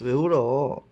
왜 울어?